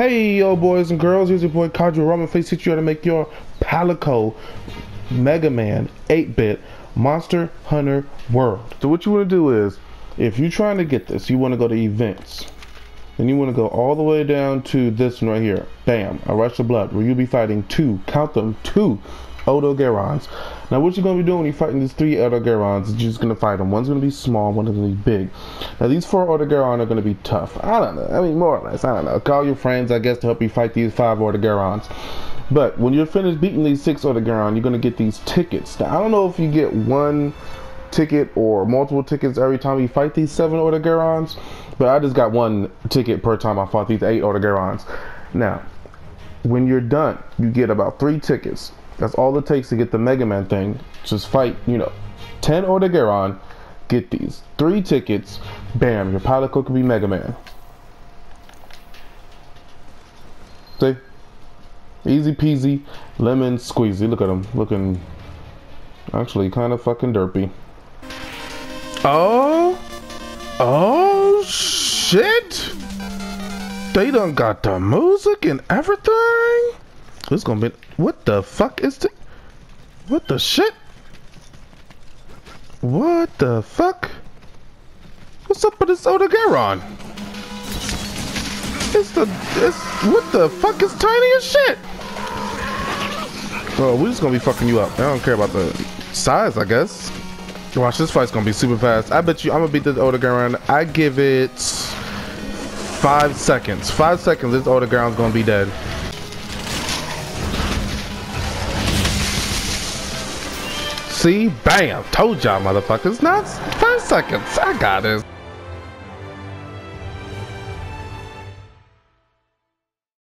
Hey, yo, boys and girls, here's your boy Kadra Ramen Face teach you how to make your Palico Mega Man 8-bit Monster Hunter World. So what you want to do is, if you're trying to get this, you want to go to events. Then you want to go all the way down to this one right here. Bam, a rush of blood, where you'll be fighting two, count them, two Odogarons. Now what you're going to be doing when you're fighting these three Odogarons is you're just going to fight them. One's going to be small, one's going to be big. Now these four Odogaron are going to be tough. I don't know. I mean, more or less. I don't know. Call your friends, I guess, to help you fight these five Odogarons. But when you're finished beating these six Odogaron, you're going to get these tickets. Now, I don't know if you get one ticket or multiple tickets every time you fight these seven Odogarons, but I just got one ticket per time I fought these eight Odogarons. Now, when you're done, you get about three tickets. That's all it takes to get the Mega Man thing. Just fight, you know, 10 Odogaron, get these. Three tickets, bam, your Palico could be Mega Man. See? Easy peasy, lemon squeezy. Look at him, looking actually kind of fucking derpy. Oh, oh shit! They done got the music and everything. This gonna be. What the fuck is this? What the shit? What the fuck? What's up with this Odogaron? It's the. It's. What the fuck is tiny as shit? Oh, we're just gonna be fucking you up. I don't care about the size, I guess. Watch, this fight's gonna be super fast. I bet you I'm gonna beat this Odogaron. I give it five seconds. Five seconds, this Odogaron's gonna be dead. See? Bam! Told y'all motherfuckers. Not five seconds. I got it.